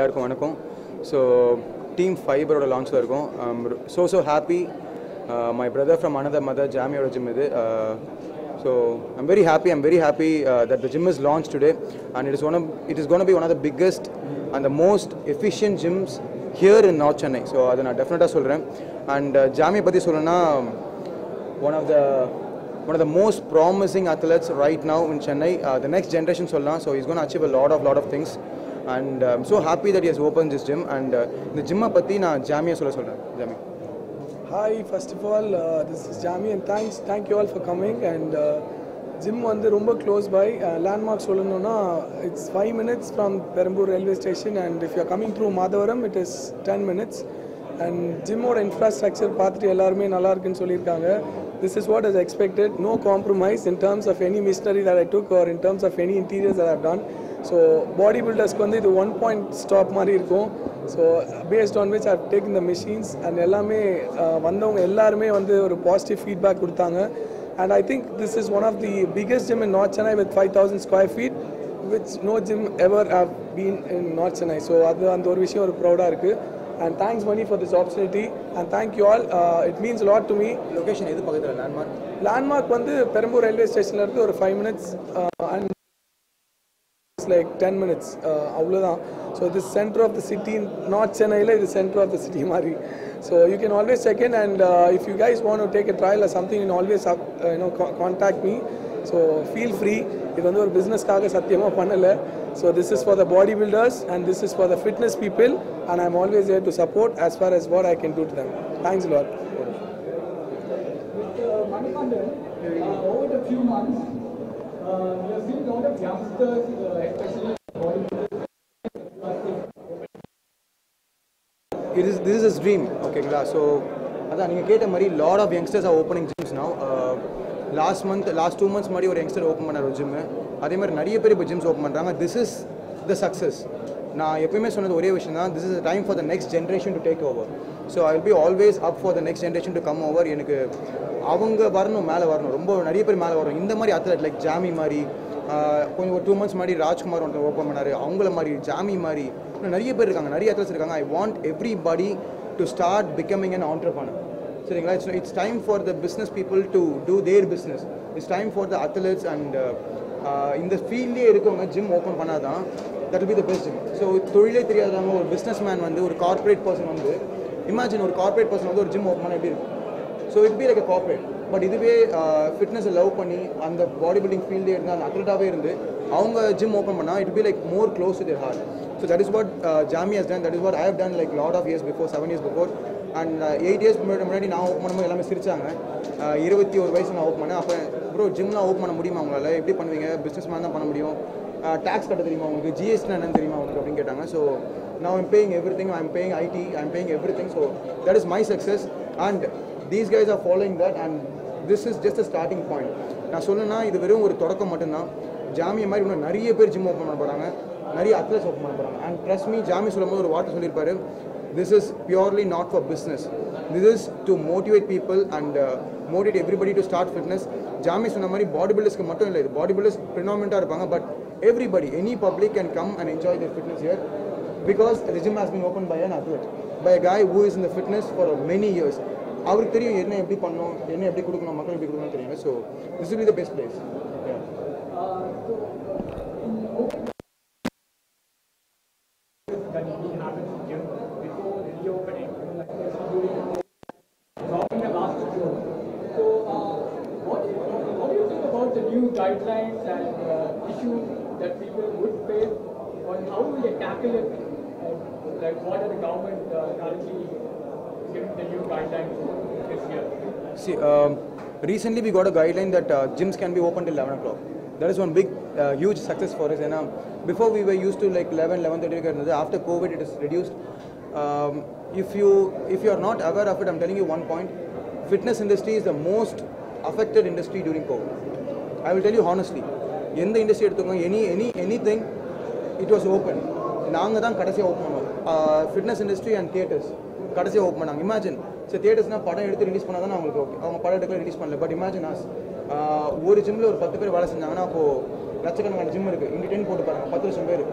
எல்லாருக்கும் வணக்கம். So team ஃபைபரோட லான்ச்சில் இருக்கும். So so happy my brother from another mother ஜாமியோட gym இது. So I'm very happy I'm very happy that the gym is launch today and it is one it is gonna be one of the biggest and the most efficient gyms here in north Chennai so அதை நான் டெஃபினட்டாக சொல்கிறேன் and ஜாமியை பற்றி சொல்லணும்னா one of the one of the most promising athletes right now in Chennai the next generation சொல்லலாம். So is gonna achieve a lot of lot of things and I'm so happy that is open this gym and இந்த ஜிம்மை பற்றி நான் ஜாமியா சொல்ல சொல்கிறேன் Jamie. Hi first of all this is Jamie and thanks thank you all for coming and gym வந்து ரொம்ப close by landmark சொல்லணும்னா it's five minutes from Perambur railway station and if you coming through Madhavaram it is ten minutes and ஜிம்மோட infrastructure பார்த்துட்டு எல்லாருமே நல்லா இருக்குன்னு சொல்லியிருக்காங்க. This is what is expected no compromise in terms of any machinery that I took or in terms of any interiors that have done so body பில்டர்ஸ்க்கு வந்து இது one point stop மாதிரி இருக்கும். So based on which I've take இந்த machines and எல்லாமே வந்தவங்க எல்லாருமே வந்து ஒரு பாசிட்டிவ் ஃபீட்பேக் கொடுத்தாங்க. And I think this is one of the biggest gym in north Chennai with five thousand square feet which no gym ever have been in north Chennai so அது அந்த ஒரு விஷயம் ஒரு ப்ரௌடாக இருக்குது and thanks Mani for this opportunity and thank you all it means lot to me location எது பக்கத்தில்? Landmark landmark வந்து பெரம்பூர் ரயில்வே ஸ்டேஷன்ல இருந்து ஒரு five minutes and like ten minutes அவ்வளோதான் ஸோ இது centre of the city north சென்னையில் இது சென்டர் ஆஃப் த சிட்டி மாதிரி. So you can always check in and if you guys want take a trial something in always you know contact me so feel free இது வந்து ஒரு பிஸ்னஸ்க்காக சத்தியமாக பண்ணலை. So this is for the body builders and this is for the fitness people and I'm always here to support as far as what I can do to them. Thanks a lot. With uh, Manikandan, uh, over the few months, uh, we have seen a lot of youngsters, uh, especially bodybuilders. it is this is his dream ஓகேங்களா so அதான் நீங்கள் கேட்ட மாதிரி lot of youngsters are opening gyms now last month last two months முன்னாடி ஒரு youngster open பண்ணார் ஒரு gym அதே மாதிரி நிறைய பேர் இப்போ ஜிம்ஸ் ஓப்பன் பண்ணுறாங்க திஸ் இஸ் த சக்ஸஸ் நான் எப்பயுமே சொன்னது ஒரே விஷயம் தான். This is time for the next generation to take over so I will be always up for the next generation to come over எனக்கு அவங்க வரணும் மேலே வரணும். ரொம்ப நிறைய பேர் மேலே வரணும். இந்த மாதிரி அத்லட் லைக் ஜாமி மாதிரி கொஞ்சம் ஒரு டூ மந்த்ஸ் மாதிரி ராஜ்குமார் ஒன்று ஓப்பன் பண்ணார். அவங்கள மாதிரி ஜாமி மாதிரி. இன்னும் நிறைய பேர் இருக்காங்க. நிறைய அத்லட்ஸ் இருக்காங்க. I want everybody to start becoming an entrepreneur சரிங்களா it's it's time for the business people to do their business it's time for the athletes and இந்த ஃபீல்ட்லேயே இருக்கவங்க ஜிம் ஓப்பன் பண்ணாதான் that be the best gym so தொழிலே தெரியாதவங்க ஒரு business man வந்து ஒரு கார்ப்பரேட் பர்சன் வந்து இமேஜின் ஒரு கார்ப்பரேட் பர்சன் வந்து ஒரு ஜிம் ஓப்பன் பண்ண எப்படி இருக்கும்? So it be like a corporate but இதுவே ஃபிட்னஸை லவ் பண்ணி அந்த பாடி பில்டிங் ஃபீல்டே இருந்து அந்த அத்லட்டாகவே இருந்து அவங்க ஜிம் ஓப்பன் பண்ணால் it be like more close to their heart so that is what Jami has done that is what I have done like lot of years before seven years before and eight years முன்னாடி முன்னாடி நான் open பண்ணும்போது எல்லாமே சிரிச்சாங்க. இருபத்தி ஒரு வயசு நான் open பண்ணேன். அப்போ ப்ரோ ஜிம்லாம் ஓப்பன் பண்ண முடியுமா உங்களால்? எப்படி பண்ணுவீங்க? பிஸ்னஸ் மேன் தான் பண்ண முடியும். டேக்ஸ் கட்ட தெரியுமா உங்களுக்கு? ஜிஎஸ்டி என்னன்னு தெரியுமா உங்களுக்கு? அப்படின்னு கேட்டாங்க. ஸோ நான் I'm paying everything I'm paying it I'm paying everything so that is my success and these guys are following that and this is just a starting point நான் சொல்லணும்னா இது வெறும் ஒரு தொடக்கம் மட்டும்தான். ஜாமிய மாதிரி இன்னும் நிறைய பேர் ஜிம் ஓப்பன் பண்ண போகிறாங்க நிறைய அத்லட்ஸ் ஓப்பன் பண்ண போகிறாங்க அண்ட் ட்ரஸ்ட் மீ ஜாமி சொல்லும்போது ஒரு வார்த்தை சொல்லியிருப்பாரு. This is purely not for business this is to motivate people and motivate everybody to start fitness Jami சொன்ன மாதிரி பாடி பில்டர்ஸ்க்கு மட்டும் இல்லை. இது பாடி பில்டர்ஸ் ப்ரினாமெண்ட்டாக இருப்பாங்க but everybody any public can come and enjoy their fitness year because the gym has been opened by an athlete by a guy who is in the fitness for many years. அவருக்கு தெரியும் என்ன எப்படி பண்ணணும் என்ன எப்படி கொடுக்கணும் மக்கள் எப்படி கொடுக்கணும் தெரியும் so this will be the best place. Yeah. that we have in the gym guidelines and uh, issues that people would face on how will they tackle it? What are the government currently giving the new guidelines this year? See, um, recently we got a guideline that uh, gyms can be open till 11 o'clock. That is one big, uh, huge success for us. And um, before we were used to like 11, 11:30. After COVID, it is reduced. Um, if you if you are not aware of it, I'm telling you one point. Fitness industry is the most affected industry during COVID. I will tell you honestly. எந்த industry எடுத்துக்கோங்க any any anything it was open நாங்கள் தான் கடைசியாக open பண்ணோம். Fitness industry and theatres கடைசியாக open பண்ணாங்க. Imagine சரி தியேட்டர்ஸ்னால் படம் எடுத்து ரிலீஸ் பண்ணால் தான் அவங்களுக்கு ஓகே அவங்க படம் எடுக்கல ரிலீஸ் பண்ணல. பட் இமேஜின் ஆஸ் ஒரு ஜிம்மில் ஒரு பத்து பேர் வேலை செஞ்சாங்கன்னா அப்போது லட்சக்கணக்கான ஜிம் இருக்குது இங்கே டென் போட்டு பாருங்க பத்து லட்சம் பேர்.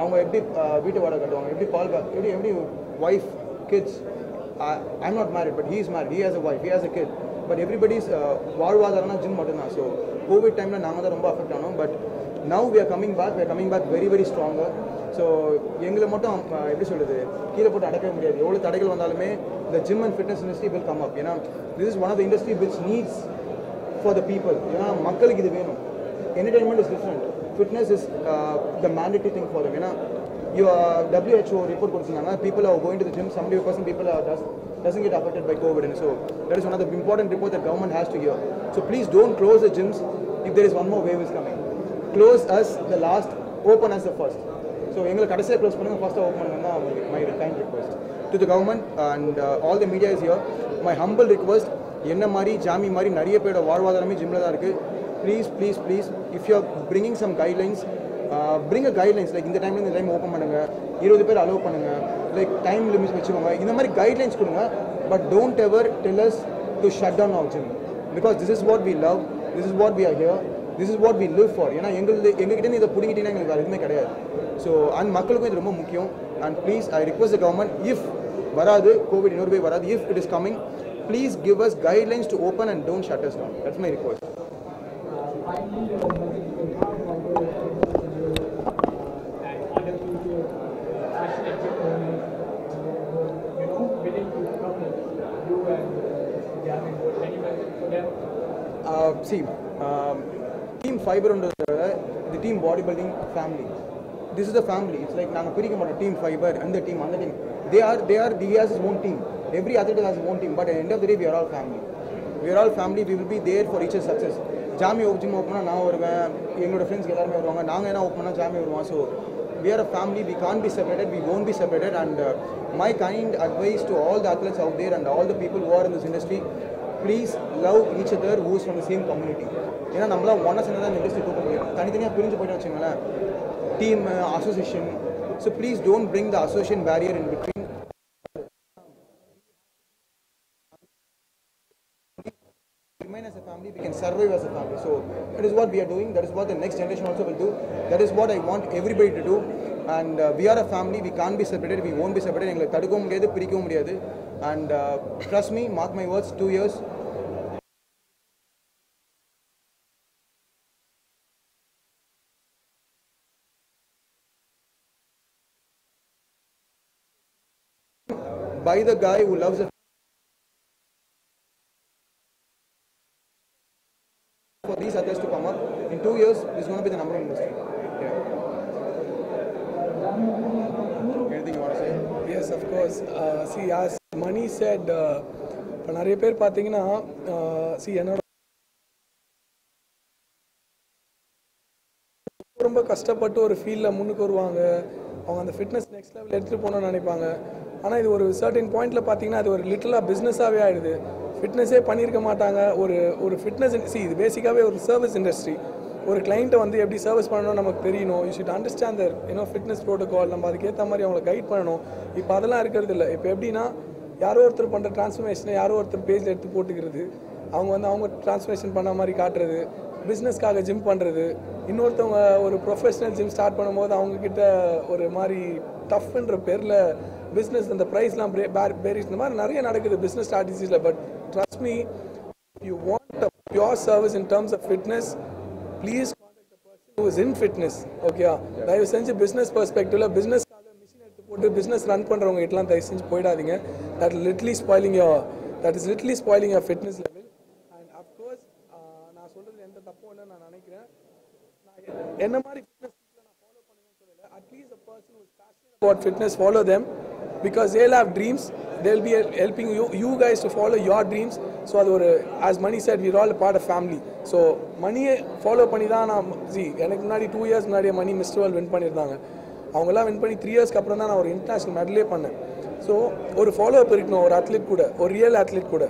அவங்க எப்படி வீட்டு வாடகை கட்டுவாங்க? எப்படி பால் எப்படி எப்படி wife kids I'm not married but he is married. He has a wife. He has a kid but everybody's வாழ்வாதாரம்னா gym மட்டும்தான். ஸோ கோவிட் டைமில் நாங்கள் தான் ரொம்ப அஃபெக்ட் ஆனோம். But now we are coming back we are coming back very very stronger so எங்களை மட்டும் எப்படி சொல்கிறது கீழே போட்டு அடக்கவே முடியாது. எவ்வளோ தடைகள் வந்தாலுமே இந்த gym and fitness industry will come up ஏன்னா this is one of the industry which needs for the people ஏன்னா மக்களுக்கு இது வேணும். Entertainment is different fitness is the mandatory thing for ஏன்னா ஏன்னா யூ WHO ரிப்போர்ட் கொடுத்துருந்தாங்க people are going to gym seventy percent people are does doesn't get affected by COVID. And so that is one of the important reports that government has to hear. So please don't close the gyms if there is one more wave is coming. Close us the last, open us the first. So எங்களை கடைசியாக close பண்ணுங்க ஃபர்ஸ்ட்டாக open பண்ணுங்க தான் my kind request to the government and all the media is here my humble request என்ன மாதிரி ஜாமி மாதிரி நிறைய பேரோட வாழ்வாதாரமே ஜிம்மில் தான் இருக்குது please please please if you are bringing some guidelines bring a guidelines like இந்த டைம்ல இந்த டைம் ஓப்பன் பண்ணுங்க. இருபது பேர் அலோவ் பண்ணுங்க. லைக் டைம் லிமிட்ஸ் வச்சுக்கோங்க. இந்த மாதிரி கைட்லைன்ஸ் கொடுங்க. But don't ever tell us to shut down our gym because this is what we love this is what we are here this is what we live for ஏன்னா எங்களுக்கு எங்ககிட்ட இதை பிடிங்கிட்டீங்கன்னா எங்களுக்கு எதுவுமே கிடையாது. ஸோ அண்ட் மக்களுக்கும் இது ரொம்ப முக்கியம். And please I request the government if வராது கோவிட் இன்னொரு போய் வராது if it is coming please give us guidelines to open and don't shut us down that's my request finally, uh, you can have one more and other people, uh, passionate gym owners, uh, you know, willing to come with you and uh, Gavin. Any message for them? சி team ஃபைபர்ன்றத the team body building family this is the family it's like நாங்கள் பிரிக்க மாட்டோம். Team fibre அந்த team அந்த team they are they are the has is own team every athlete has own team but end of the day we are all family we are all family we will be there for each success Jami gym ஓப்பனா நான் வருவேன். எங்களோட friends எல்லாருமே வருவாங்க. நாங்கள் என்ன ஓப்பனா ஜாமி வருவோம். So we are a family we can be separated, we won't be separated. And my kind advice to all the athletes out there and all the people or in this industry please love each other who's from the same community ஏன்னா நம்மளாம் ஒன்றா சேர்ந்து தான் industry தூக்க முடியும் தனித்தனியாக பிரிஞ்சு போயிட்டு வச்சுங்களேன் team association so please don't bring the association barrier in between remain as a family, we can survive as a family. So that is what we are doing. That is what the next generation also will do. That is what I want everybody to do. And uh, we are a family. We can't be separated. We won't be separated. எங்களுக்கு தடுக்கவும் முடியாது பிரிக்கவும் முடியாது and uh, trust me mark my words two by the guy who loves the for these others to come up. In two years, this is going to be the number one industry. Yeah. Anything you want to say? Yes of course see as money set இப்போ நிறைய பேர் பார்த்தீங்கன்னா C என்னோட ரொம்ப கஷ்டப்பட்டு ஒரு ஃபீல்டில் முன்னுக்கு வருவாங்க அவங்க அந்த ஃபிட்னஸ் நெக்ஸ்ட் லெவல் எடுத்துகிட்டு போகணும்னு நினைப்பாங்க. ஆனால் இது ஒரு சர்டின் பாயிண்ட்டில் பார்த்தீங்கன்னா அது ஒரு லிட்டலாக பிஸ்னஸாகவே ஆகிடுது ஃபிட்னஸே பண்ணியிருக்க மாட்டாங்க. ஒரு ஒரு ஃபிட்னஸ் சி இது பேசிக்காகவே ஒரு சர்வீஸ் இண்டஸ்ட்ரி ஒரு கிளைண்ட்டை வந்து எப்படி சர்வீஸ் பண்ணணும் நமக்கு தெரியணும். யூ ஷுட் அண்டர்ஸ்டாண்ட் தர் ஏன்னா ஃபிட்னஸ் ப்ரோட்டோகால் நம்ம அதுக்கேற்ற மாதிரி அவங்கள கைட் பண்ணணும். இப்போ அதெல்லாம் இருக்கிறது இல்லை. இப்போ எப்படின்னா யாரோ ஒருத்தர் பண்ணுற டிரான்ஸ்ஃபர்மேஷனை யாரோ ஒருத்தர் பேஜில் எடுத்து போட்டுக்கிறது. அவங்க வந்து அவங்க டிரான்ஸ்ஃபர்மேஷன் பண்ண மாதிரி காட்டுறது பிஸ்னஸ்க்காக ஜிம் பண்ணுறது இன்னொருத்தவங்க ஒரு ப்ரொஃபஷனல் ஜிம் ஸ்டார்ட் பண்ணும்போது அவங்க கிட்ட ஒரு மாதிரி டஃப்ன்ற பேரில் பிஸ்னஸ் அந்த ப்ரைஸ்லாம் பேரிஸ் இந்த மாதிரி நிறைய நடக்குது business ஸ்ட்ராட்டஜிஸில் but trust me you want a pure service in terms of fitness please who is in fitness okay தயவு செஞ்சு பிஸ்னஸ் பெர்ஸ்பெக்டிவ்ல பிஸ்னஸ்க்காக மிஷின் எடுத்து போட்டு பிஸ்னஸ் ரன் பண்ணுறவங்க கிட்டலாம் தயவு செஞ்சு போயிடாதீங்க. That literally spoiling your that is literally spoiling your fitness level சொல்கிறது எந்த இல்லைன்னு நான் நினைக்கிறேன். நான் என்ன மாதிரி ஃபிட்னஸ் நான் ஃபாலோ பண்ணுவேன்னு சொல்லல. At least a person who is passionate fitness follow follow because they'll have dreams dreams. They'll be helping you you guys to follow your so அது ஒரு as Mani said we're all a part of family. So மணியை follow பண்ணி தான் நான் see எனக்கு முன்னாடி two years முன்னாடியே மணி mister world win பண்ணியிருந்தாங்க. அவங்கெல்லாம் வின் பண்ணி த்ரீ இயர்ஸ்க்கு அப்புறம் தான் நான் ஒரு இன்டர்நேஷனல் மெடலே பண்ணேன். ஸோ ஒரு ஃபாலோ அப் இருக்கணும் ஒரு அத்லெட் கூட ஒரு ரியல் அத்லெட் கூட.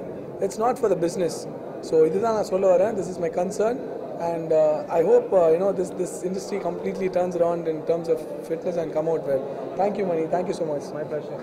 It's not for the business so இதுதான் நான் சொல்ல வரேன் this is my concern and I hope you know this this industry completely turns around in terms of fitness and come out well thank you Mani thank you so much my pleasure